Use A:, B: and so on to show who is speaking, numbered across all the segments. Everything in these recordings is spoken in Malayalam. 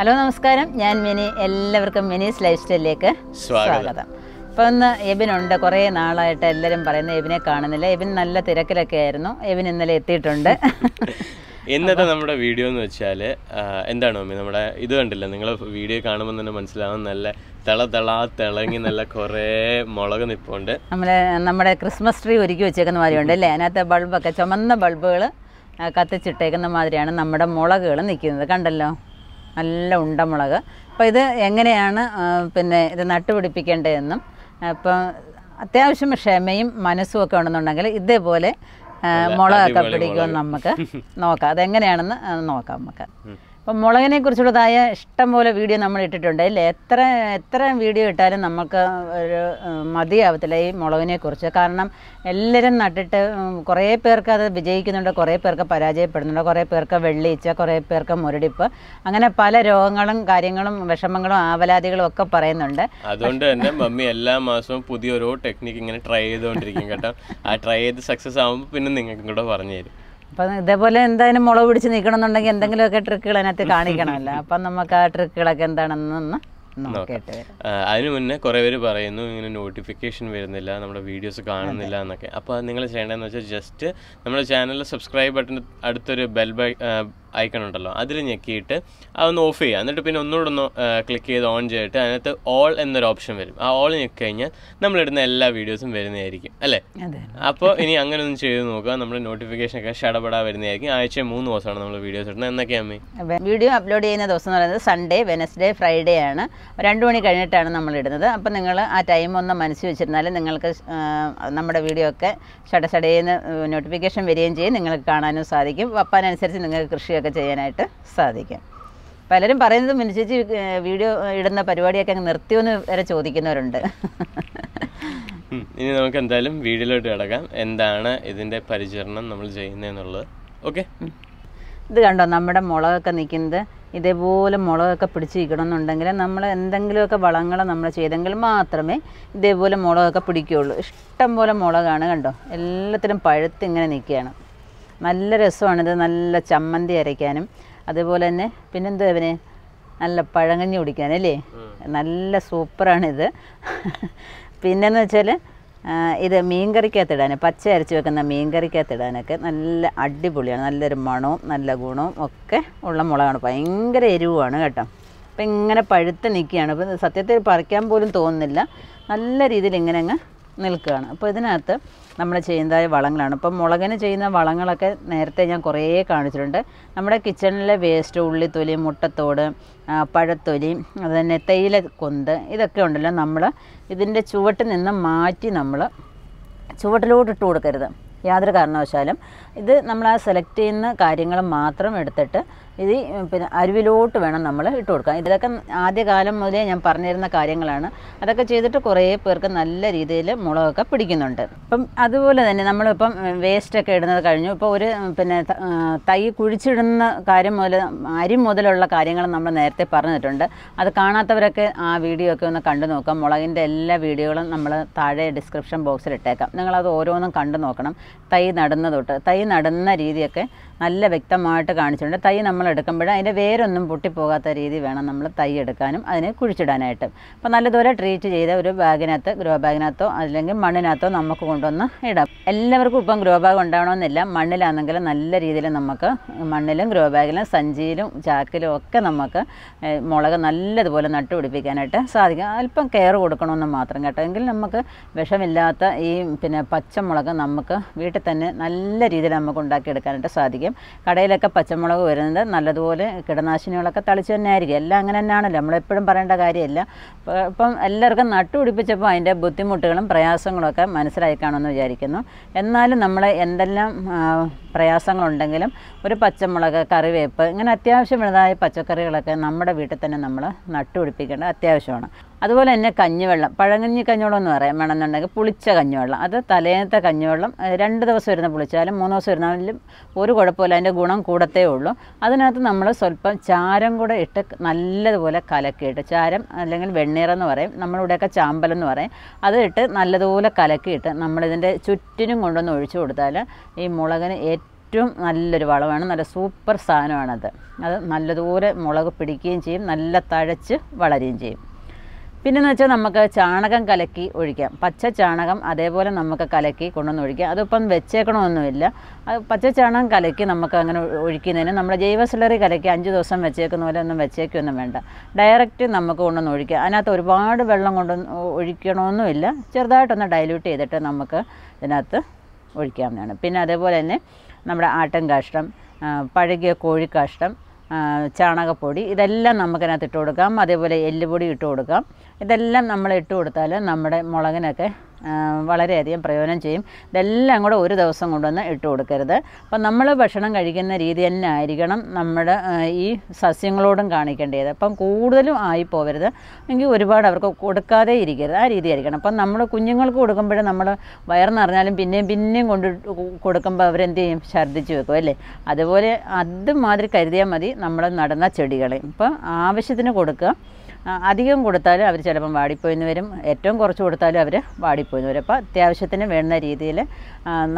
A: ഹലോ നമസ്കാരം. ഞാൻ മിനി. എല്ലാവർക്കും മിനീസ് ലൈഫ് സ്റ്റൈലിലേക്ക്
B: സ്വാഗതം.
A: അപ്പോൾ ഇന്ന് എബിനുണ്ട്. കുറേ നാളായിട്ട് എല്ലാവരും പറയുന്നത് എബിനെ കാണുന്നില്ല. എബിൻ നല്ല തിരക്കിലൊക്കെ ആയിരുന്നു. എബിൻ ഇന്നലെ എത്തിയിട്ടുണ്ട്.
B: ഇന്നത്തെ നമ്മുടെ വീഡിയോ എന്ന് വെച്ചാൽ എന്താണ് മമ്മി നമ്മുടെ ഇത് കണ്ടില്ല? നിങ്ങൾ വീഡിയോ കാണുമ്പോൾ തന്നെ മനസ്സിലാവും. നല്ല തിള തിള തിളങ്ങി നല്ല കുറേ മുളക് നിപ്പുണ്ട്.
A: നമ്മളെ നമ്മുടെ ക്രിസ്മസ് ട്രീ ഒരുക്കി വെച്ചേക്കുന്ന മാതിരിയുണ്ട് അല്ലേ? അതിനകത്തെ ബൾബൊക്കെ ചുമന്ന ബൾബുകൾ കത്തിച്ചിട്ടേക്കുന്ന മാതിരിയാണ് നമ്മുടെ മുളകുകൾ നിൽക്കുന്നത് കണ്ടല്ലോ? നല്ല ഉണ്ടമുളക്. അപ്പോൾ ഇത് എങ്ങനെയാണ് പിന്നെ ഇത് നട്ടുപിടിപ്പിക്കേണ്ടതെന്നും അപ്പം അത്യാവശ്യം ക്ഷമയും മനസ്സും ഒക്കെ ഉണ്ടെന്നുണ്ടെങ്കിൽ ഇതേപോലെ മുളകൊക്കെ പിടിക്കുമെന്ന് നമുക്ക് നോക്കാം. അതെങ്ങനെയാണെന്ന് നോക്കാം നമുക്ക്. അപ്പം മുളകിനെ കുറിച്ചുള്ളതായ ഇഷ്ടംപോലെ വീഡിയോ നമ്മൾ ഇട്ടിട്ടുണ്ട്. അല്ലേ? എത്ര എത്ര വീഡിയോ ഇട്ടാലും നമുക്ക് ഒരു മതിയാവത്തില്ല ഈ മുളകിനെ കുറിച്ച് കാരണം എല്ലാവരും നട്ടിട്ട് കുറേ പേർക്ക് അത് വിജയിക്കുന്നുണ്ട് കുറേ പേർക്ക് പരാജയപ്പെടുന്നുണ്ട് കുറേ പേർക്ക് വെള്ളീച്ച കുറേ പേർക്ക് മുരടിപ്പ്. അങ്ങനെ പല രോഗങ്ങളും കാര്യങ്ങളും വിഷമങ്ങളും ആവലാതികളും ഒക്കെ പറയുന്നുണ്ട്.
B: അതുകൊണ്ട് തന്നെ മമ്മി എല്ലാ മാസവും പുതിയൊരു ടെക്നിക്ക് ഇങ്ങനെ ട്രൈ ചെയ്തുകൊണ്ടിരിക്കും കേട്ടോ. ആ ട്രൈ ചെയ്ത് സക്സസ് ആകുമ്പോൾ പിന്നെ നിങ്ങൾക്കും കൂടെ പറഞ്ഞു തരും
A: അപ്പം ഇതേപോലെ എന്തായാലും മുളക് പിടിച്ച് നിൽക്കണമെന്നുണ്ടെങ്കിൽ എന്തെങ്കിലുമൊക്കെ ട്രിക്കുകൾ അതിനകത്ത് കാണിക്കണമല്ലോ. അപ്പം നമുക്ക് ആ ട്രിക്കുകളൊക്കെ എന്താണെന്നൊന്ന്.
B: ആ, അതിനു മുന്നേ കുറേ പേര് പറയുന്നു ഇങ്ങനെ നോട്ടിഫിക്കേഷൻ വരുന്നില്ല നമ്മുടെ വീഡിയോസ് കാണുന്നില്ല എന്നൊക്കെ. അപ്പോൾ നിങ്ങൾ ചെയ്യേണ്ടതെന്ന് വെച്ചാൽ ജസ്റ്റ് നമ്മുടെ ചാനലിൽ സബ്സ്ക്രൈബ് ബട്ടൺ അടുത്തൊരു ബെൽ ബൈ ഐക്കൺ ഉണ്ടല്ലോ അതിൽ ഞെക്കിയിട്ട് അതൊന്ന് ഓഫ് ചെയ്യുക. എന്നിട്ട് പിന്നെ ഒന്നുകൂടെ ഒന്ന് ക്ലിക്ക് ചെയ്ത് ഓൺ ചെയ്തിട്ട് അതിനകത്ത് ഓൾ എന്നൊരു ഓപ്ഷൻ വരും. ആ ഓൾ ഞെക്കി കഴിഞ്ഞാൽ നമ്മളിടുന്ന എല്ലാ വീഡിയോസും വരുന്നതായിരിക്കും അല്ലേ? അപ്പോൾ ഇനി അങ്ങനെ ഒന്ന് ചെയ്ത് നോക്കുക. നമ്മൾ നോട്ടിഫിക്കേഷൻ ഒക്കെ ഷടപടാ വരുന്നതായിരിക്കും. ആഴ്ച മൂന്ന് ദിവസമാണ് നമ്മൾ വീഡിയോസ് ഇടുന്നത്. എന്നൊക്കെയാണ് അമ്മേ?
A: വീഡിയോ അപ്ലോഡ് ചെയ്യുന്ന ദിവസം എന്ന് പറയുന്നത് സൺഡേ വെനസ്ഡേ ഫ്രൈഡേ ആണ്. രണ്ട് മണി കഴിഞ്ഞിട്ടാണ് നമ്മൾ ഇടുന്നത്. അപ്പോൾ നിങ്ങൾ ആ ടൈം ഒന്ന് മനസ്സിൽ വെച്ചിരുന്നാൽ നിങ്ങൾക്ക് നമ്മുടെ വീഡിയോ ഒക്കെ ഷടഷടേന്ന് നോട്ടിഫിക്കേഷൻ വരികയും ചെയ്യും. നിങ്ങൾക്ക് കാണാനും സാധിക്കും. വപ്പാനനുസരിച്ച് നിങ്ങൾക്ക് കൃഷിയൊക്കെ ചെയ്യാനായിട്ട് സാധിക്കും. പലരും പറയുന്നത് മിനിച്ചേച്ചി വീഡിയോ ഇടുന്ന പരിപാടിയൊക്കെ അങ്ങ് നിർത്തിയോന്ന് വരെ ചോദിക്കുന്നവരുണ്ട്.
B: ഇനി നമുക്ക് എന്തായാലും വീഡിയോയിലോട്ട് കിടക്കാം. എന്താണ് ഇതിന്റെ പരിചരണം നമ്മൾ ചെയ്യുന്നതെന്നുള്ളത്. ഓക്കെ
A: ഇത് കണ്ടോ നമ്മുടെ മുളകൊക്കെ നിൽക്കുന്നത് ഇതേപോലെ മുളകൊക്കെ പിടിച്ച് നിൽക്കണമെന്നുണ്ടെങ്കിൽ നമ്മൾ എന്തെങ്കിലുമൊക്കെ വളങ്ങൾ നമ്മൾ ചെയ്തെങ്കിൽ മാത്രമേ ഇതേപോലെ മുളകൊക്കെ പിടിക്കുകയുള്ളൂ. ഇഷ്ടം പോലെ മുളകാണ് കണ്ടോ എല്ലാത്തിനും പഴുത്ത് ഇങ്ങനെ നിൽക്കുകയാണ്. നല്ല രസമാണിത് നല്ല ചമ്മന്തി അരയ്ക്കാനും. അതുപോലെ തന്നെ പിന്നെന്തോ അവന് നല്ല പഴങ്കഞ്ഞി കുടിക്കാനല്ലേ നല്ല സൂപ്പറാണിത് പിന്നെന്ന് വെച്ചാൽ ഇത് മീൻകറിക്കകത്ത് ഇടാൻ പച്ച അരച്ച് വെക്കുന്ന മീൻകറിക്കകത്ത് ഇടാനൊക്കെ നല്ല അടിപൊളിയാണ്. നല്ലൊരു മണവും നല്ല ഗുണവും ഒക്കെ ഉള്ള മുളകാണ്. ഭയങ്കര എരിവുമാണ് കേട്ടോ. അപ്പം ഇങ്ങനെ പഴുത്ത് നിൽക്കുകയാണ്. ഇപ്പം സത്യത്തിൽ പറിക്കാൻ പോലും തോന്നുന്നില്ല. നല്ല രീതിയിൽ ഇങ്ങനെ അങ്ങ് നിൽക്കുകയാണ്. അപ്പോൾ ഇതിനകത്ത് നമ്മൾ ചെയ്യുന്നതായ വളങ്ങളാണ്. ഇപ്പം മുളകിന് ചെയ്യുന്ന വളങ്ങളൊക്കെ നേരത്തെ ഞാൻ കുറേ കാണിച്ചിട്ടുണ്ട്. നമ്മുടെ കിച്ചണിലെ വേസ്റ്റ് ഉള്ളിത്തൊലി മുട്ടത്തോട് പഴത്തൊലി അതുതന്നെ തേയില കൊന്ത് ഇതൊക്കെ ഉണ്ടല്ലോ നമ്മൾ ഇതിന്റെ ചുവട്ടിൽ നിന്ന് മാറ്റി നമ്മൾ ചുവട്ടിലോട്ട് ഇട്ട് കൊടുക്കരുത്. യാതൊരു കാരണവശാലും ഇത് നമ്മൾ ആ സെലക്ട് ചെയ്യുന്ന കാര്യങ്ങൾ മാത്രം എടുത്തിട്ട് ഇത് പിന്നെ അരുവിലോട്ട് വേണം നമ്മൾ ഇട്ട് കൊടുക്കാൻ. ഇതൊക്കെ ആദ്യകാലം മുതലേ ഞാൻ പറഞ്ഞിരുന്ന കാര്യങ്ങളാണ്. അതൊക്കെ ചെയ്തിട്ട് കുറേ പേർക്ക് നല്ല രീതിയിൽ മുളകൊക്കെ പിടിക്കുന്നുണ്ട്. അപ്പം അതുപോലെ തന്നെ നമ്മളിപ്പം വേസ്റ്റൊക്കെ ഇടുന്നത് കഴിഞ്ഞു. ഇപ്പോൾ ഒരു പിന്നെ തൈ കുഴിച്ചിടുന്ന കാര്യം മുതൽ അരി മുതലുള്ള കാര്യങ്ങൾ നമ്മൾ നേരത്തെ പറഞ്ഞിട്ടുണ്ട്. അത് കാണാത്തവരൊക്കെ ആ വീഡിയോ ഒക്കെ ഒന്ന് കണ്ടു നോക്കാം. മുളകിന്റെ എല്ലാ വീഡിയോകളും നമ്മൾ താഴെ ഡിസ്ക്രിപ്ഷൻ ബോക്സിൽ ഇട്ടേക്കാം. നിങ്ങളത് ഓരോന്നും കണ്ടു നോക്കണം. തൈ നടുന്ന തൊട്ട് തൈ നടുന്ന രീതിയൊക്കെ നല്ല വ്യക്തമായിട്ട് കാണിച്ചിട്ടുണ്ട്. തൈ നമ്മൾ എടുക്കുമ്പോൾ അതിന്റെ വേരൊന്നും പൊട്ടിപ്പോകാത്ത രീതി വേണം നമ്മൾ തൈ എടുക്കാനും അതിനെ കുഴിച്ചിടാനായിട്ട്. അപ്പോൾ നല്ലതുപോലെ ട്രീറ്റ് ചെയ്ത ഒരു ബാഗിനകത്ത് ഗ്രോ ബാഗിനകത്തോ അല്ലെങ്കിൽ മണ്ണിനകത്തോ നമുക്ക് കൊണ്ടുവന്ന് ഇടാം. എല്ലാവർക്കും ഇപ്പം ഗ്രോ ബാഗ് ഉണ്ടാവണമെന്നില്ല. മണ്ണിലാണെങ്കിൽ നല്ല രീതിയിൽ നമുക്ക് മണ്ണിലും ഗ്രോ ബാഗിലും സഞ്ചിയിലും ചാക്കിലും ഒക്കെ നമുക്ക് മുളക് നല്ലതുപോലെ നട്ടുപിടിപ്പിക്കാനായിട്ട് സാധിക്കും. അല്പം കെയർ കൊടുക്കണമെന്ന് മാത്രം കേട്ടോ. എങ്കിൽ നമുക്ക് വിഷമില്ലാത്ത ഈ പിന്നെ പച്ചമുളക് നമുക്ക് വീട്ടിൽ തന്നെ നല്ല രീതിയിൽ നമുക്ക് ഉണ്ടാക്കിയെടുക്കാനായിട്ട് സാധിക്കും. കടയിലൊക്കെ പച്ചമുളക് വരുന്നത് നല്ലതുപോലെ കീടനാശിനികളൊക്കെ തളിച്ച് തന്നെ ആയിരിക്കും എല്ലാം അങ്ങനെ തന്നെയാണല്ലോ. നമ്മളെപ്പോഴും പറയേണ്ട കാര്യമില്ല. ഇപ്പം എല്ലാവർക്കും നട്ടുപിടിപ്പിച്ചപ്പോൾ അതിന്റെ ബുദ്ധിമുട്ടുകളും പ്രയാസങ്ങളൊക്കെ മനസ്സിലായി കാണുമെന്ന് വിചാരിക്കുന്നു. എന്നാലും നമ്മൾ എന്തെല്ലാം പ്രയാസങ്ങളുണ്ടെങ്കിലും ഒരു പച്ചമുളക് കറിവേപ്പ് ഇങ്ങനെ അത്യാവശ്യം വലുതായ പച്ചക്കറികളൊക്കെ നമ്മുടെ വീട്ടിൽ തന്നെ നമ്മൾ നട്ടുപിടിപ്പിക്കേണ്ടത് അത്യാവശ്യമാണ്. അതുപോലെ തന്നെ കഞ്ഞിവെള്ളം. പഴങ്കഞ്ഞി കഞ്ഞിവെള്ളം എന്ന് പറയാം. വേണമെന്നുണ്ടെങ്കിൽ പുളിച്ച കഞ്ഞിവെള്ളം. അത് തലേന്നത്തെ കഞ്ഞിവെള്ളം രണ്ട് ദിവസം വരുന്ന പുളിച്ചാലും മൂന്ന് ദിവസം വരുന്നാലും ഒരു കുഴപ്പമില്ല. അതിന്റെ ഗുണം കൂടത്തേ ഉള്ളൂ. അതിനകത്ത് നമ്മൾ സ്വല്പം ചാരം കൂടെ ഇട്ട് നല്ലതുപോലെ കലക്കിയിട്ട് ചാരം അല്ലെങ്കിൽ വെണ്ണീറെന്ന് പറയും നമ്മളിവിടെയൊക്കെ ചാമ്പലെന്ന് പറയും അത് ഇട്ട് നല്ലതുപോലെ കലക്കിയിട്ട് നമ്മളിതിന്റെ ചുറ്റിനും കൊണ്ടൊന്ന് ഒഴിച്ചു കൊടുത്താൽ ഈ മുളകിന് ഏറ്റവും ഏറ്റവും നല്ലൊരു വളമാണ്. നല്ല സൂപ്പർ സാധനമാണത്. അത് നല്ലതുപോലെ മുളക് പിടിക്കുകയും ചെയ്യും നല്ല തഴച്ച് വളരുകയും ചെയ്യും. പിന്നെന്ന് വെച്ചാൽ നമുക്ക് ചാണകം കലക്കി ഒഴിക്കാം. പച്ച ചാണകം അതേപോലെ നമുക്ക് കലക്കി കൊണ്ടുവന്ന് ഒഴിക്കാം. അതിപ്പം വെച്ചേക്കണമൊന്നുമില്ല. അത് പച്ച ചാണകം കലക്കി നമുക്ക് അങ്ങനെ ഒഴിക്കുന്നതിന് നമ്മുടെ ജൈവ സിലറി കലക്കി അഞ്ച് ദിവസം വെച്ചേക്കുന്ന പോലെ ഒന്നും വെച്ചേക്കൊന്നും വേണ്ട. ഡയറക്റ്റ് നമുക്ക് കൊണ്ടുവന്ന് ഒഴിക്കാം. അതിനകത്ത് ഒരുപാട് വെള്ളം കൊണ്ട് ഒഴിക്കണമെന്നുമില്ല. ചെറുതായിട്ടൊന്ന് ഡൈല്യൂട്ട് ചെയ്തിട്ട് നമുക്ക് ഇതിനകത്ത് ഒഴിക്കാവുന്നതാണ്. പിന്നെ അതേപോലെ തന്നെ നമ്മുടെ ആട്ടൻ കാഷ്ടം പഴകിയ കോഴിക്കാഷ്ടം ചാണകപ്പൊടി ഇതെല്ലാം നമുക്കതിനകത്ത് ഇട്ട് കൊടുക്കാം. അതേപോലെ എല്ലുപൊടി ഇട്ട് കൊടുക്കാം. ഇതെല്ലാം നമ്മൾ ഇട്ട് കൊടുത്താൽ നമ്മുടെ മുളകിനൊക്കെ വളരെയധികം പ്രയോജനം ചെയ്യും. ഇതെല്ലാം കൂടെ ഒരു ദിവസം കൊണ്ടുവന്ന് ഇട്ട് കൊടുക്കരുത്. അപ്പം നമ്മൾ ഭക്ഷണം കഴിക്കുന്ന രീതി തന്നെ ആയിരിക്കണം നമ്മുടെ ഈ സസ്യങ്ങളോടും കാണിക്കേണ്ടത്. അപ്പം കൂടുതലും ആയി പോകരുത് എങ്കിൽ ഒരുപാട് അവർക്ക് കൊടുക്കാതെ ഇരിക്കരുത്. ആ രീതി ആയിരിക്കണം. അപ്പം നമ്മൾ കുഞ്ഞുങ്ങൾക്ക് കൊടുക്കുമ്പോഴും നമ്മൾ വയർ നിറഞ്ഞാലും പിന്നെയും പിന്നെയും കൊണ്ട് കൊടുക്കുമ്പോൾ അവരെന്ത് ചെയ്യും? ഛർദ്ദിച്ച് വെക്കും അല്ലേ? അതുപോലെ അതുമാതിരി കരുതിയാൽ മതി നമ്മൾ നടന്ന ചെടികളെ. ഇപ്പം ആവശ്യത്തിന് കൊടുക്കുക. അധികം കൊടുത്താലും അവർ ചിലപ്പം വാടിപ്പോയിന്ന് വരും. ഏറ്റവും കുറച്ച് കൊടുത്താലും അവർ വാടിപ്പോയിന്ന് വരും. അപ്പോൾ അത്യാവശ്യത്തിന് വേണ്ട രീതിയിൽ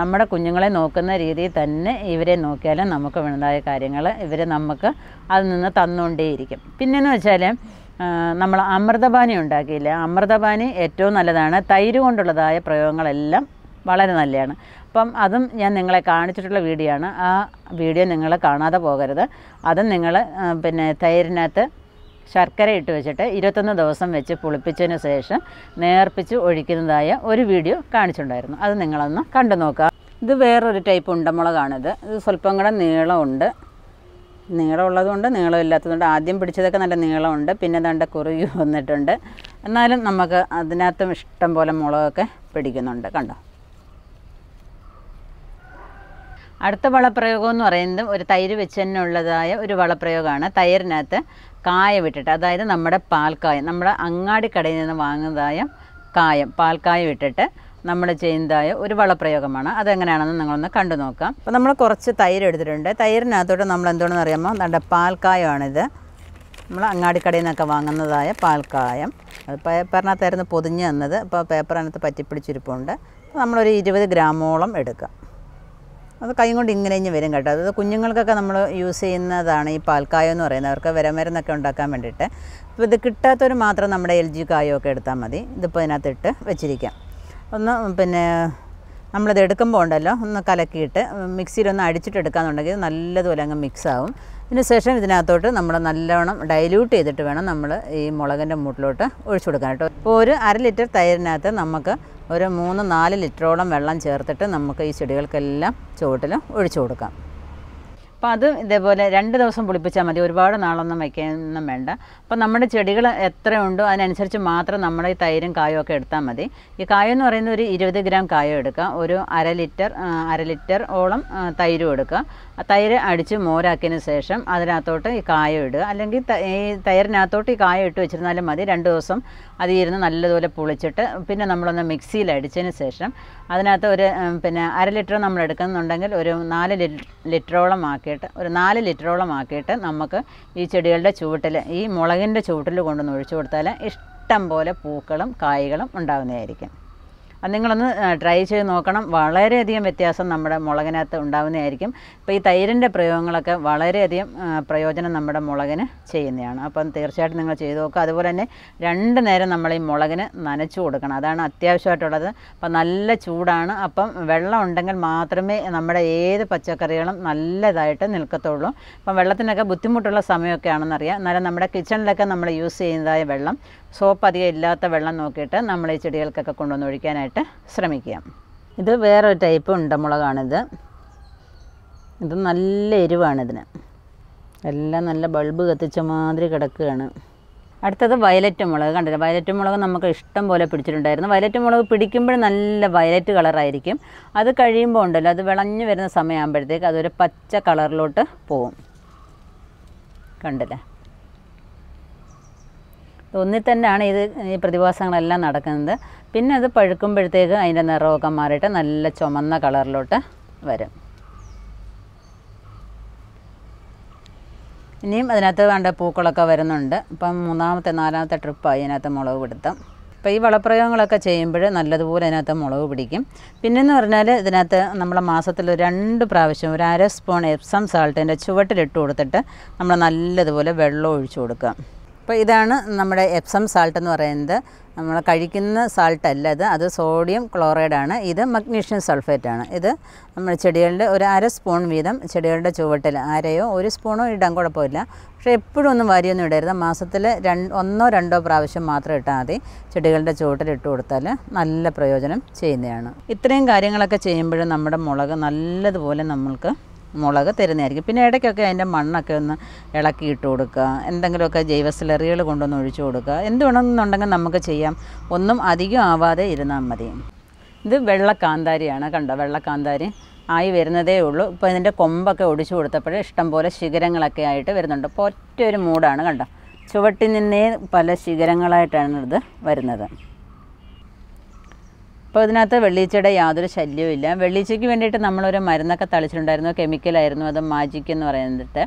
A: നമ്മുടെ കുഞ്ഞുങ്ങളെ നോക്കുന്ന രീതിയിൽ തന്നെ ഇവരെ നോക്കിയാലും നമുക്ക് വേണ്ടതായ കാര്യങ്ങൾ ഇവർ നമുക്ക് അതിൽ നിന്ന് തന്നുകൊണ്ടേയിരിക്കും പിന്നെയെന്ന് വെച്ചാൽ നമ്മൾ അമൃതപാനി ഉണ്ടാക്കിയില്ല? അമൃതപാനി ഏറ്റവും നല്ലതാണ്. തൈര് കൊണ്ടുള്ളതായ പ്രയോഗങ്ങളെല്ലാം വളരെ നല്ലതാണ് അപ്പം അതും ഞാൻ നിങ്ങളെ കാണിച്ചിട്ടുള്ള വീഡിയോ ആണ്. ആ വീഡിയോ നിങ്ങൾ കാണാതെ പോകരുത്. അതും നിങ്ങൾ പിന്നെ തൈരിനകത്ത് ശർക്കര ഇട്ട് വെച്ചിട്ട് ഇരുപത്തൊന്ന് ദിവസം വെച്ച് പുളിപ്പിച്ചതിന് ശേഷം നേർപ്പിച്ച് ഒഴിക്കുന്നതായ ഒരു വീഡിയോ കാണിച്ചിട്ടുണ്ടായിരുന്നു. അത് നിങ്ങളൊന്ന് കണ്ടു നോക്കുക. ഇത് വേറൊരു ടൈപ്പ് ഉണ്ടമുളകാണിത്. ഇത് സ്വല്പം കൂടെ നീളമുണ്ട്. നീളമുള്ളതുകൊണ്ട് നീളമില്ലാത്തതുകൊണ്ട് ആദ്യം പിടിച്ചതൊക്കെ നല്ല നീളമുണ്ട്. പിന്നെ ദണ്ട കുറുകി വന്നിട്ടുണ്ട്. എന്നാലും നമുക്ക് അതിനകത്തും ഇഷ്ടം പോലെ മുളകൊക്കെ പിടിക്കുന്നുണ്ട്. കണ്ടോ? അടുത്ത വളപ്രയോഗം എന്ന് പറയുന്നത് ഒരു തൈര് വെച്ച് തന്നെ ഉള്ളതായ ഒരു വളപ്രയോഗമാണ്. തൈരിനകത്ത് കായ വിട്ടിട്ട് അതായത് നമ്മുടെ പാൽക്കായം നമ്മുടെ അങ്ങാടി കടയിൽ നിന്ന് വാങ്ങുന്നതായ കായം പാൽക്കായം ഇട്ടിട്ട് നമ്മൾ ചെയ്യുന്നതായ ഒരു വളപ്രയോഗമാണ്. അതെങ്ങനെയാണെന്ന് നിങ്ങളൊന്ന് കണ്ടു നോക്കാം. അപ്പോൾ നമ്മൾ കുറച്ച് തൈര് എടുത്തിട്ടുണ്ട്. തൈരിനകത്തോട്ട് നമ്മൾ എന്തുകൊണ്ടെന്ന് അറിയാമോ? നമ്മുടെ പാൽക്കായമാണിത്. നമ്മൾ അങ്ങാടിക്കടയിൽ നിന്നൊക്കെ വാങ്ങുന്നതായ പാൽക്കായം. അത് പേപ്പറിനകത്തായിരുന്നു പൊതിഞ്ഞ് തന്നത് അപ്പോൾ പേപ്പറിനകത്ത് പറ്റിപ്പിടിച്ചിരിപ്പുണ്ട്. നമ്മളൊരു ഇരുപത് ഗ്രാമോളം എടുക്കാം. അത് കൈ കൊണ്ട് ഇങ്ങനെ ഇഞ്ഞ് വരും കേട്ടോ. അത് കുഞ്ഞുങ്ങൾക്കൊക്കെ നമ്മൾ യൂസ് ചെയ്യുന്നതാണ് ഈ പാൽക്കായം എന്ന് പറയുന്നത്. അവർക്ക് വിരമരുന്നൊക്കെ ഉണ്ടാക്കാൻ വേണ്ടിയിട്ട്. അപ്പോൾ ഇത് കിട്ടാത്തവർ മാത്രം നമ്മുടെ എൽ ജി ഒക്കെ എടുത്താൽ മതി. ഇതിപ്പോൾ ഇതിനകത്തിട്ട് വെച്ചിരിക്കാം. ഒന്ന് പിന്നെ നമ്മളിത് എടുക്കുമ്പോൾ ഉണ്ടല്ലോ ഒന്ന് കലക്കിയിട്ട് മിക്സിയിലൊന്ന് അടിച്ചിട്ട് എടുക്കാന്നുണ്ടെങ്കിൽ നല്ലതുപോലെ അങ്ങ് മിക്സ് ആവും. ഇതിന് ശേഷം ഇതിനകത്തോട്ട് നമ്മൾ നല്ലവണ്ണം ഡൈല്യൂട്ട് ചെയ്തിട്ട് വേണം നമ്മൾ ഈ മുളകിന്റെ മൂട്ടിലോട്ട് ഒഴിച്ചു കൊടുക്കാൻ കേട്ടോ. ഇപ്പോൾ ഒരു അര ലിറ്റർ തൈരിനകത്ത് നമുക്ക് ഒരു മൂന്ന് നാല് ലിറ്ററോളം വെള്ളം ചേർത്തിട്ട് നമുക്ക് ഈ ചെടികൾക്കെല്ലാം ചുവട്ടിൽ ഒഴിച്ചു കൊടുക്കാം. അപ്പോൾ അത് ഇതേപോലെ രണ്ട് ദിവസം പുളിപ്പിച്ചാൽ മതി. ഒരുപാട് നാളൊന്നും വയ്ക്കാനൊന്നും വേണ്ട. അപ്പോൾ നമ്മുടെ ചെടികൾ എത്രയുണ്ടോ അതിനനുസരിച്ച് മാത്രം നമ്മൾ ഈ തൈരും കായും ഒക്കെ എടുത്താൽ മതി. ഈ കായം എന്ന് പറയുന്നത് ഒരു ഇരുപത് ഗ്രാം കായം എടുക്കുക. ഒരു അര ലിറ്റർ അര ലിറ്റർ ഓളം തൈരും എടുക്കുക. തൈര് അടിച്ച് മോരാക്കിയതിന് ശേഷം അതിനകത്തോട്ട് ഈ കായം ഇടുക. അല്ലെങ്കിൽ ഈ തൈരിനകത്തോട്ട് ഈ കായം ഇട്ട് വെച്ചിരുന്നാലും മതി. രണ്ട് ദിവസം അത് ഇരുന്ന് നല്ലതുപോലെ പുളിച്ചിട്ട് പിന്നെ നമ്മളൊന്ന് മിക്സിയിൽ അടിച്ചതിന് ശേഷം അതിനകത്ത് ഒരു പിന്നെ അര ലിറ്റർ നമ്മൾ എടുക്കുന്നുണ്ടെങ്കിൽ ഒരു നാല് ലിറ്ററോളം ലിറ്ററോളം ആക്കിയിട്ട് ഒരു നാല് ലിറ്ററോളം ആക്കിയിട്ട് നമുക്ക് ഈ ചെടികളുടെ ചുവട്ടിൽ ഈ മുളകിന്റെ ചുവട്ടിൽ കൊണ്ടുവന്ന് ഒഴിച്ചു കൊടുത്താൽ ഇഷ്ടം പോലെ പൂക്കളും കായ്കളും ഉണ്ടാകുന്നതായിരിക്കും. അത് നിങ്ങളൊന്ന് ട്രൈ ചെയ്ത് നോക്കണം. വളരെയധികം വ്യത്യാസം നമ്മുടെ മുളകിനകത്ത് ഉണ്ടാകുന്നതായിരിക്കും ഇപ്പോൾ ഈ തൈരിന്റെ പ്രയോഗങ്ങളൊക്കെ വളരെയധികം പ്രയോജനം നമ്മുടെ മുളകിന് ചെയ്യുന്നതാണ്. അപ്പം തീർച്ചയായിട്ടും നിങ്ങൾ ചെയ്ത് നോക്കുക. അതുപോലെ തന്നെ രണ്ട് നേരം നമ്മൾ ഈ മുളകിന് നനച്ചു കൊടുക്കണം. അതാണ് അത്യാവശ്യമായിട്ടുള്ളത്. അപ്പം നല്ല ചൂടാണ്. അപ്പം വെള്ളം ഉണ്ടെങ്കിൽ മാത്രമേ നമ്മുടെ ഏത് പച്ചക്കറികളും നല്ലതായിട്ട് നിൽക്കത്തുള്ളൂ. അപ്പം വെള്ളത്തിനൊക്കെ ബുദ്ധിമുട്ടുള്ള സമയമൊക്കെ ആണെന്നറിയാം. എന്നാലും നമ്മുടെ കിച്ചണിലൊക്കെ നമ്മൾ യൂസ് ചെയ്യുന്നതായ വെള്ളം. സോപ്പ് അധികം ഇല്ലാത്ത വെള്ളം നോക്കിയിട്ട് നമ്മൾ ഈ ചെടികൾക്കൊക്കെ കൊണ്ടുവന്ന് ഒഴിക്കാനായിട്ട് ശ്രമിക്കുക ഇത് വേറൊരു ടൈപ്പ് ഉണ്ടമുളകാണിത്. ഇത് നല്ല എരിവാണിതിന്. എല്ലാം നല്ല ബൾബ് കത്തിച്ച മാതിരി കിടക്കുകയാണ്. അടുത്തത് വയലറ്റ് മുളക്. കണ്ടില്ല? വയലറ്റ് മുളക് നമുക്ക് ഇഷ്ടം പോലെ പിടിച്ചിട്ടുണ്ടായിരുന്നു. വയലറ്റ് മുളക് പിടിക്കുമ്പോൾ നല്ല വയലറ്റ് കളറായിരിക്കും അത് കഴിയുമ്പോൾ ഉണ്ടല്ലോ അത് വിളഞ്ഞു വരുന്ന സമയമാകുമ്പോഴത്തേക്ക് അതൊരു പച്ച കളറിലോട്ട് പോവും. കണ്ടില്ലേ? ഒന്നിൽ തന്നെയാണ് ഇത് ഈ പ്രതിഭാസങ്ങളെല്ലാം നടക്കുന്നത്. പിന്നെ അത് പഴുക്കുമ്പോഴത്തേക്ക് അതിന്റെ നിറമൊക്കെ മാറിയിട്ട് നല്ല ചുമന്ന കളറിലോട്ട് വരും. ഇനിയും അതിനകത്ത് വേണ്ട പൂക്കളൊക്കെ വരുന്നുണ്ട്. ഇപ്പം മൂന്നാമത്തെ നാലാമത്തെ ട്രിപ്പായി അതിനകത്ത് മുളക് പിടുത്തം. അപ്പോൾ ഈ വളപ്രയോഗങ്ങളൊക്കെ ചെയ്യുമ്പോൾ നല്ലതുപോലെ അതിനകത്ത് മുളക് പിടിക്കും. പിന്നെന്ന് പറഞ്ഞാൽ ഇതിനകത്ത് നമ്മൾ മാസത്തിൽ രണ്ട് പ്രാവശ്യം ഒരു അര സ്പൂൺ എപ്സം സാൾട്ടിന്റെ ചുവട്ടിലിട്ട് കൊടുത്തിട്ട് നമ്മൾ നല്ലതുപോലെ വെള്ളം ഒഴിച്ചു കൊടുക്കുക. അപ്പോൾ ഇതാണ് നമ്മുടെ എപ്സം സാൾട്ട് എന്ന് പറയുന്നത്. നമ്മൾ കഴിക്കുന്ന സാൾട്ട് അല്ല ഇത്. അത് സോഡിയം ക്ലോറൈഡ് ആണ്. ഇത് മഗ്നീഷ്യം ആണ്. ഇത് നമ്മൾ ചെടികളുടെ ഒരു അര സ്പൂൺ വീതം ചെടികളുടെ ചുവട്ടിൽ. അരയോ ഒരു സ്പൂണോ ഇടാൻ കുഴപ്പമില്ല. പക്ഷേ എപ്പോഴും ഒന്നും വാരിയൊന്നും ഇടരുത്. മാസത്തിൽ രണ്ട് ഒന്നോ രണ്ടോ പ്രാവശ്യം മാത്രം ഇട്ടാൽ മതി. ചെടികളുടെ ചുവട്ടിൽ ഇട്ട് കൊടുത്താൽ നല്ല പ്രയോജനം ചെയ്യുന്നതാണ്. ഇത്രയും കാര്യങ്ങളൊക്കെ ചെയ്യുമ്പോഴും നമ്മുടെ മുളക് നല്ലതുപോലെ നമ്മൾക്ക് മുളക് തരുന്നതായിരിക്കും. പിന്നെ ഇടയ്ക്കൊക്കെ അതിന്റെ മണ്ണൊക്കെ ഒന്ന് ഇളക്കി ഇട്ട് കൊടുക്കുക. എന്തെങ്കിലുമൊക്കെ ജൈവ സ്ലറികൾ കൊണ്ടൊന്ന് ഒഴിച്ചു കൊടുക്കുക. എന്ത് വേണമെന്നുണ്ടെങ്കിൽ നമുക്ക് ചെയ്യാം. ഒന്നും അധികം ആവാതെ ഇരുന്നാൽ മതി. ഇത് വെള്ളക്കാന്താരിയാണ് കണ്ടോ? വെള്ളക്കാന്താരി ആയി വരുന്നതേ ഉള്ളൂ. ഇപ്പോൾ ഇതിന്റെ കൊമ്പൊക്കെ ഒടിച്ചു കൊടുത്തപ്പോൾ ഇഷ്ടംപോലെ ശിഖരങ്ങളൊക്കെ ആയിട്ട് വരുന്നുണ്ട്. ഇപ്പോൾ ഒറ്റ ഒരു മൂടാണ് കണ്ടോ? ചുവട്ടിൽ നിന്നേ പല ശിഖരങ്ങളായിട്ടാണ് ഇത് വരുന്നത്. അപ്പോൾ ഇതിനകത്ത് വെള്ളീച്ചയുടെ യാതൊരു ശല്യവും ഇല്ല വെള്ളീച്ചയ്ക്ക് വേണ്ടിയിട്ട് നമ്മളൊരു മരുന്നൊക്കെ തളിച്ചിട്ടുണ്ടായിരുന്നു. കെമിക്കലായിരുന്നു. അത് മാജിക് എന്ന് പറയുന്നിട്ട്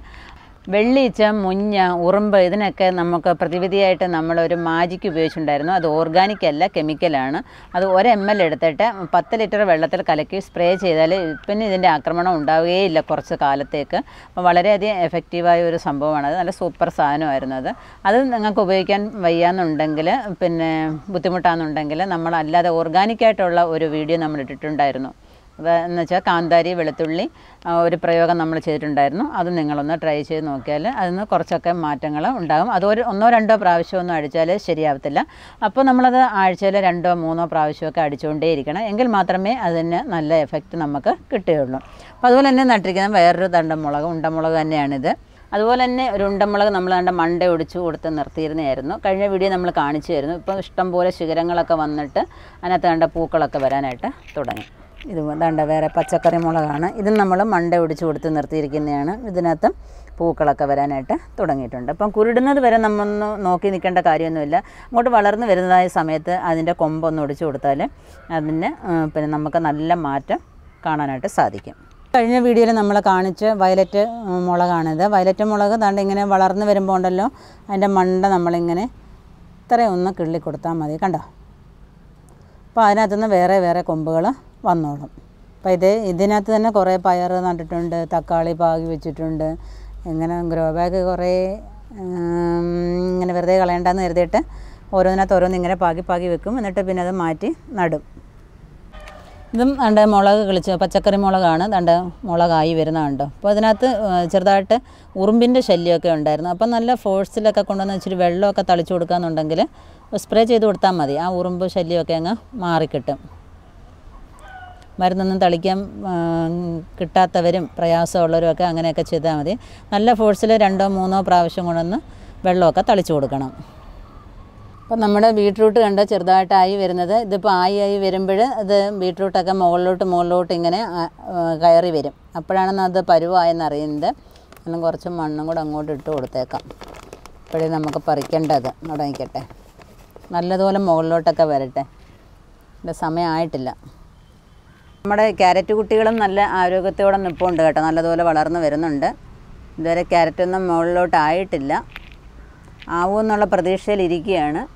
A: വെള്ളീച്ച മുഞ്ഞ ഉറുമ്പ് ഇതിനൊക്കെ നമുക്ക് പ്രതിവിധിയായിട്ട് നമ്മളൊരു മാജിക്ക് ഉപയോഗിച്ചിട്ടുണ്ടായിരുന്നു. അത് ഓർഗാനിക് അല്ല കെമിക്കലാണ് അത് ഒരു എം എൽ എടുത്തിട്ട് പത്ത് ലിറ്റർ വെള്ളത്തിൽ കലക്കി സ്പ്രേ ചെയ്താൽ പിന്നെ ഇതിന്റെ ആക്രമണം ഉണ്ടാവുകയില്ല കുറച്ച് കാലത്തേക്ക്. അപ്പോൾ വളരെയധികം എഫക്റ്റീവായ ഒരു സംഭവമാണ് അത്. നല്ല സൂപ്പർ സാധനമായിരുന്നു അത്. അത് നിങ്ങൾക്ക് ഉപയോഗിക്കാൻ വയ്യാന്നുണ്ടെങ്കിൽ പിന്നെ ബുദ്ധിമുട്ടാണെന്നുണ്ടെങ്കിൽ നമ്മൾ അല്ലാതെ ഓർഗാനിക്കായിട്ടുള്ള ഒരു വീഡിയോ നമ്മൾ ഇട്ടിട്ടുണ്ടായിരുന്നു. എന്ന് വെച്ചാൽ കാന്താരി വെളുത്തുള്ളി ഒരു പ്രയോഗം നമ്മൾ ചെയ്തിട്ടുണ്ടായിരുന്നു. അത് നിങ്ങളൊന്ന് ട്രൈ ചെയ്ത് നോക്കിയാൽ അതിന് കുറച്ചൊക്കെ മാറ്റങ്ങൾ ഉണ്ടാകും. അത് ഒരു ഒന്നോ രണ്ടോ പ്രാവശ്യമൊന്നും അടിച്ചാൽ ശരിയാവത്തില്ല. അപ്പോൾ നമ്മളത് ആഴ്ചയിൽ രണ്ടോ മൂന്നോ പ്രാവശ്യമൊക്കെ അടിച്ചുകൊണ്ടേ ഇരിക്കണം എങ്കിൽ മാത്രമേ അതിന് നല്ല എഫക്റ്റ് നമുക്ക് കിട്ടുകയുള്ളൂ. അപ്പോൾ അതുപോലെ തന്നെ നട്ടിരിക്കുന്ന വേറൊരു തണ്ടമുളക് ഉണ്ടമുളക് തന്നെയാണിത്. അതുപോലെ തന്നെ ഒരു ഉണ്ടമുളക് നമ്മൾ കണ്ട മണ്ട ഒടിച്ചു കൊടുത്ത് നിർത്തിയിരുന്നതായിരുന്നു. കഴിഞ്ഞ വീഡിയോ നമ്മൾ കാണിച്ചു തരുന്നു. ഇപ്പോൾ ഇഷ്ടംപോലെ ശിഖരങ്ങളൊക്കെ വന്നിട്ട് അതിനകത്ത് കണ്ട പൂക്കളൊക്കെ വരാനായിട്ട് തുടങ്ങി. ഇത് വേണ്ട വേറെ പച്ചക്കറി മുളകാണ്. ഇത് നമ്മൾ മണ്ട ഒടിച്ച് കൊടുത്ത് നിർത്തിയിരിക്കുന്നതാണ്. ഇതിനകത്ത് പൂക്കളൊക്കെ വരാനായിട്ട് തുടങ്ങിയിട്ടുണ്ട്. അപ്പം കുരുടുന്നത് വരെ നമ്മൊന്ന് നോക്കി നിൽക്കേണ്ട കാര്യമൊന്നുമില്ല. അങ്ങോട്ട് വളർന്നു വരുന്നതായ സമയത്ത് അതിന്റെ കൊമ്പൊന്ന് ഒടിച്ചു കൊടുത്താൽ അതിന് പിന്നെ നമുക്ക് നല്ല മാറ്റം കാണാനായിട്ട് സാധിക്കും. കഴിഞ്ഞ വീഡിയോയിൽ നമ്മൾ കാണിച്ച് വയലറ്റ് മുളകാണിത്. വയലറ്റ് മുളക് താണ്ട് ഇങ്ങനെ വളർന്നു വരുമ്പോൾ ഉണ്ടല്ലോ അതിന്റെ മണ്ട നമ്മളിങ്ങനെ ഇത്രയും ഒന്ന് കിള്ളി കൊടുത്താൽ മതി. കണ്ടോ? അപ്പോൾ അതിനകത്തുനിന്ന് വേറെ വേറെ കൊമ്പുകൾ വന്നോളും. അപ്പോൾ ഇത് ഇതിനകത്ത് തന്നെ കുറേ പയർ നട്ടിട്ടുണ്ട് തക്കാളി പാകി വെച്ചിട്ടുണ്ട് ഇങ്ങനെ ഗ്രോ ബാഗ് കുറേ ഇങ്ങനെ വെറുതെ കളയണ്ടെന്ന് കരുതിയിട്ട് ഓരോന്നിനകത്ത് ഓരോന്ന് ഇങ്ങനെ പാകി പാകി വെക്കും. എന്നിട്ട് പിന്നെ അത് മാറ്റി നടും. ഇതും രണ്ട് മുളക് കിളിച്ച് പച്ചക്കറി മുളകാണ്. രണ്ട് മുളകായി വരുന്നതുണ്ട് അപ്പോൾ അതിനകത്ത് ചെറുതായിട്ട് ഉറുമ്പിന്റെ ശല്യമൊക്കെ ഉണ്ടായിരുന്നു. അപ്പം നല്ല ഫോഴ്സിലൊക്കെ കൊണ്ടുവന്ന് ഇച്ചിരി വെള്ളമൊക്കെ തളിച്ചു കൊടുക്കാന്നുണ്ടെങ്കിൽ സ്പ്രേ ചെയ്ത് കൊടുത്താൽ മതി. ആ ഉറുമ്പ് ശല്യമൊക്കെ അങ്ങ് മാറിക്കിട്ടും. മരുന്നൊന്നും തളിക്കാൻ കിട്ടാത്തവരും പ്രയാസമുള്ളവരും ഒക്കെ അങ്ങനെയൊക്കെ ചെയ്താൽ മതി. നല്ല ഫോഴ്സിൽ രണ്ടോ മൂന്നോ പ്രാവശ്യം കൊണ്ടൊന്ന് വെള്ളമൊക്കെ തളിച്ചു കൊടുക്കണം. അപ്പം നമ്മുടെ ബീട്രൂട്ട് ചെറുതായിട്ട് ചെറുതായിട്ടായി വരുന്നത്. ഇതിപ്പോൾ ആയി ആയി വരുമ്പോൾ ഇത് ബീട്രൂട്ടൊക്കെ മുകളിലോട്ട് മുകളിലോട്ട് ഇങ്ങനെ കയറി വരും. അപ്പോഴാണ് അത് പരുവായെന്ന് അറിയുന്നത്. എല്ലാം കുറച്ച് മണ്ണും കൂടെ അങ്ങോട്ട് ഇട്ട് കൊടുത്തേക്കാം. ഇപ്പോഴേ നമുക്ക് പറിക്കേണ്ടത്. തുടങ്ങിക്കട്ടെ. നല്ലതുപോലെ മുകളിലോട്ടൊക്കെ വരട്ടെ. എന്റെ സമയമായിട്ടില്ല. നമ്മുടെ ക്യാരറ്റ് കുട്ടികളും നല്ല ആരോഗ്യത്തോടെ നിൽപ്പുണ്ട് കേട്ടോ. നല്ലതുപോലെ വളർന്നു വരുന്നുണ്ട്. ഇതുവരെ ക്യാരറ്റൊന്നും മുകളിലോട്ട് ആയിട്ടില്ല ആവുമെന്നുള്ള പ്രതീക്ഷയിലിരിക്കുകയാണ്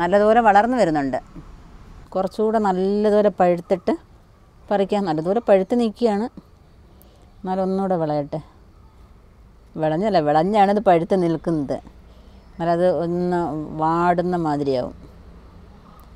A: നല്ലതുപോലെ വളർന്നു വരുന്നുണ്ട്. കുറച്ചുകൂടെ നല്ലതുപോലെ പഴുത്തിട്ട് പറിക്കാം. നല്ലതുപോലെ പഴുത്ത് നിൽക്കുകയാണ്. എന്നാലും ഒന്നുകൂടെ വിളയട്ടെ. വിളഞ്ഞല്ല വിളഞ്ഞാണിത് പഴുത്ത് നിൽക്കുന്നത്. എന്നാലത് ഒന്ന് വാടുന്ന മാതിരിയാവും.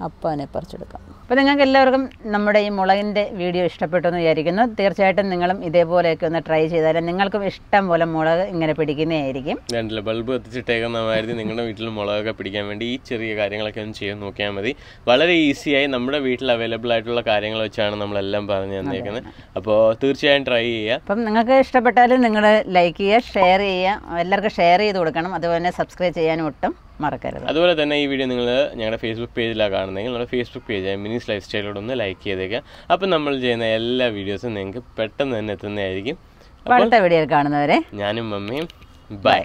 A: അപ്പം അതിനെ പറിച്ചെടുക്കാം. അപ്പോൾ നിങ്ങൾക്ക് എല്ലാവർക്കും നമ്മുടെ ഈ മുളകിന്റെ വീഡിയോ ഇഷ്ടപ്പെട്ടു എന്ന് വിചാരിക്കുന്നു. തീർച്ചയായിട്ടും നിങ്ങളും ഇതേപോലെയൊക്കെ ഒന്ന് ട്രൈ ചെയ്താൽ നിങ്ങൾക്കും ഇഷ്ടം പോലെ മുളക് ഇങ്ങനെ പിടിക്കുന്നതായിരിക്കും
B: രണ്ടില്ല ബൾബ് എത്തിച്ചിട്ടേക്കുന്നതായിരുന്നു നിങ്ങളുടെ വീട്ടിൽ മുളകൊക്കെ പിടിക്കാൻ വേണ്ടി ഈ ചെറിയ കാര്യങ്ങളൊക്കെ ഒന്ന് ചെയ്യാൻ നോക്കിയാൽ മതി. വളരെ ഈസിയായി നമ്മുടെ വീട്ടിൽ അവൈലബിൾ ആയിട്ടുള്ള കാര്യങ്ങൾ വെച്ചാണ് നമ്മളെല്ലാം പറഞ്ഞു തന്നേക്കുന്നത്. അപ്പോൾ തീർച്ചയായും ട്രൈ ചെയ്യുക.
A: അപ്പം നിങ്ങൾക്ക് ഇഷ്ടപ്പെട്ടാൽ നിങ്ങൾ ലൈക്ക് ചെയ്യുക ഷെയർ ചെയ്യുക എല്ലാവർക്കും ഷെയർ ചെയ്ത് കൊടുക്കണം. അതുപോലെ തന്നെ സബ്സ്ക്രൈബ് ചെയ്യാനും ഒട്ടും. മറക്കരുത്.
B: അതുപോലെ തന്നെ ഈ വീഡിയോ നിങ്ങൾ ഞങ്ങളുടെ ഫേസ്ബുക്ക് പേജിലാണ് കാണുന്നതെങ്കിൽ നമ്മുടെ ഫേസ്ബുക്ക് പേജ് മിനിസ് ലൈഫ് സ്റ്റൈലോട് ഒന്ന് ലൈക്ക് ചെയ്തേക്കുക അപ്പം നമ്മൾ ചെയ്യുന്ന എല്ലാ വീഡിയോസും നിങ്ങൾക്ക് പെട്ടെന്ന് തന്നെ എത്തുന്നതായിരിക്കും.
A: അടുത്ത വീഡിയോയിൽ കാണുന്നവരെ
B: ഞാനും മമ്മിയും ബൈ